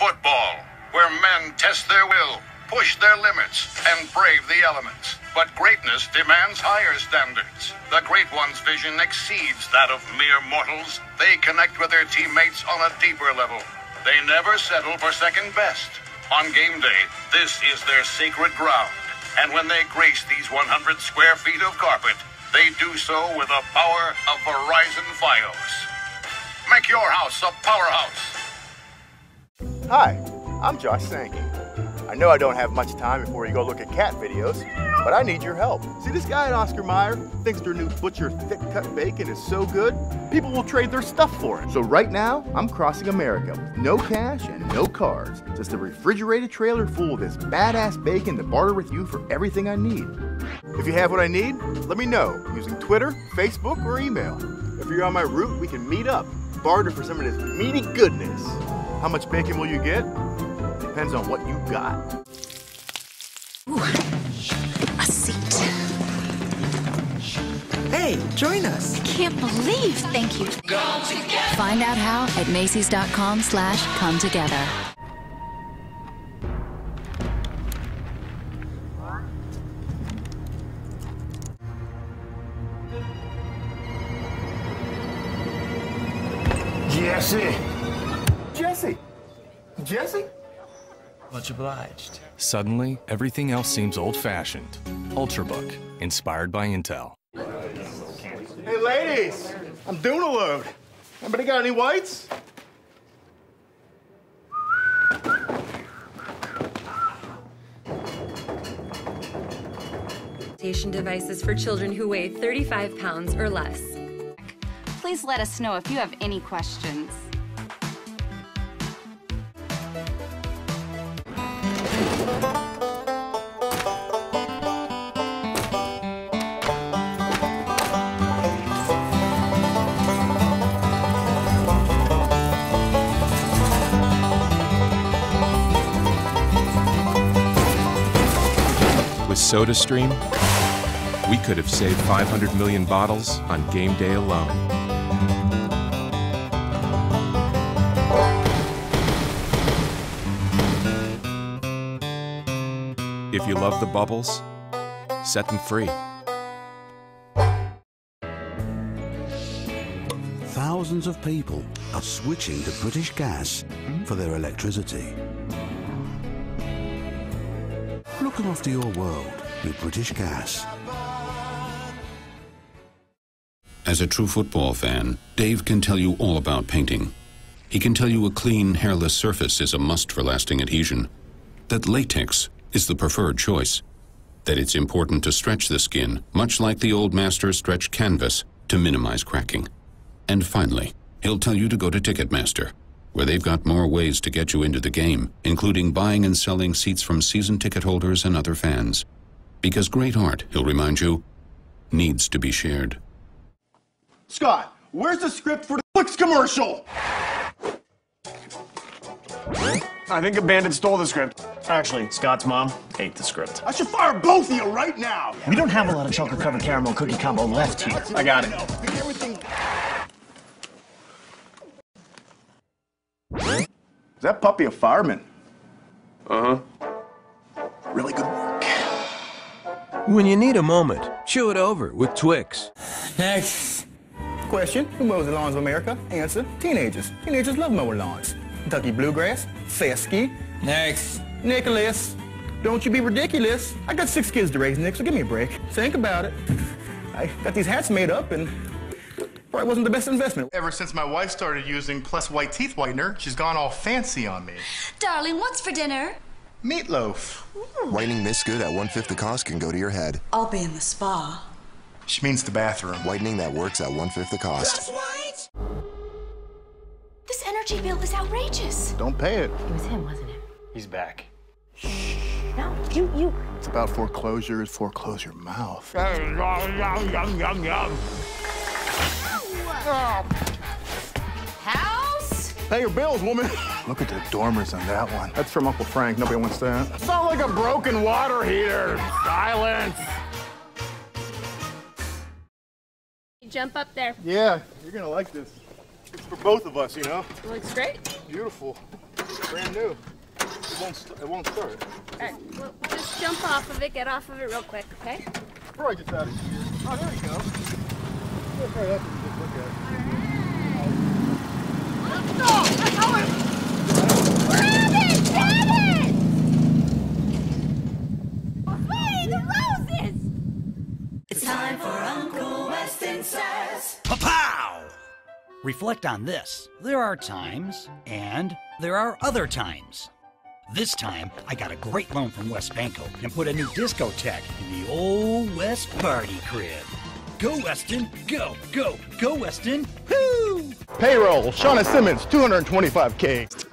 Football, where men test their will, push their limits, and brave the elements. But greatness demands higher standards. The great one's vision exceeds that of mere mortals. They connect with their teammates on a deeper level. They never settle for second best. On game day, this is their sacred ground. And when they grace these 100 square feet of carpet, they do so with the power of Verizon Fios. Make your house a powerhouse. Hi, I'm Josh Sankey. I know I don't have much time before you go look at cat videos, but I need your help. See, this guy at Oscar Mayer thinks their new Butcher thick cut bacon is so good, people will trade their stuff for it. So right now, I'm crossing America with no cash and no cards. Just a refrigerated trailer full of this badass bacon to barter with you for everything I need. If you have what I need, let me know using Twitter, Facebook, or email. If you're on my route, we can meet up, barter for some of this meaty goodness. How much bacon will you get? Depends on what you got. Ooh, A seat. Hey, join us. I can't believe, thank you. Find out how at Macy's.com slash come together. Jesse! Jesse! Jesse? Much obliged. Suddenly, everything else seems old fashioned. Ultrabook, inspired by Intel. Hey, ladies! I'm doing a load. Anybody got any whites? Station devices for children who weigh 35 pounds or less. Please let us know if you have any questions. With SodaStream, we could have saved 500 million bottles on game day alone. If you love the bubbles, set them free. Thousands of people are switching to British Gas for their electricity. Look after your world with British Gas. As a true football fan, Dave can tell you all about painting. He can tell you a clean, hairless surface is a must for lasting adhesion, that latex is the preferred choice, that it's important to stretch the skin, much like the old master stretched canvas, to minimize cracking. And finally, he'll tell you to go to Ticketmaster, where they've got more ways to get you into the game, including buying and selling seats from season ticket holders and other fans. Because great art, he'll remind you, needs to be shared. Scott, where's the script for the Twix commercial? I think a bandit stole the script. Actually, Scott's mom ate the script. I should fire both of you right now. We don't have a lot of chocolate covered caramel cookie combo left here. I got it. Is that puppy a fireman? Uh huh. Really good work. When you need a moment, chew it over with Twix. Next. Question Who mows the lawns of America? Answer Teenagers. Teenagers love mowing lawns. Kentucky Bluegrass. Fescue. Next. Nicholas. Don't you be ridiculous. I got six kids to raise, Nick, so give me a break. Think about it. I got these hats made up and probably wasn't the best investment. Ever since my wife started using Plus White Teeth Whitener, she's gone all fancy on me. Darling, what's for dinner? Meatloaf. Whitening this good at one-fifth the cost can go to your head. I'll be in the spa. She means the bathroom. Whitening that works at one-fifth the cost. This energy bill is outrageous. Don't pay it. It was him, wasn't it? He's back. Shh. No, you, you. It's about foreclosures. Foreclose your mouth. House? Pay your bills, woman. Look at the dormers on that one. That's from Uncle Frank. Nobody wants that. Sound like a broken water heater. Silence. Jump up there. Yeah, you're gonna like this. It's for both of us, you know. Looks great. Beautiful. Brand new. It won't, st- it won't start. Alright, we'll just jump off of it, get off of it real quick, okay? Before I get out of here. Oh, there you go. Look right up and just look at it. Let's go! Let's go! Reflect on this. There are times, and there are other times. This time, I got a great loan from WesBanco and put a new discotheque in the old West Party crib. Go, Weston! Go, go, go, Weston! Woo! Payroll, Shauna Simmons, 225K.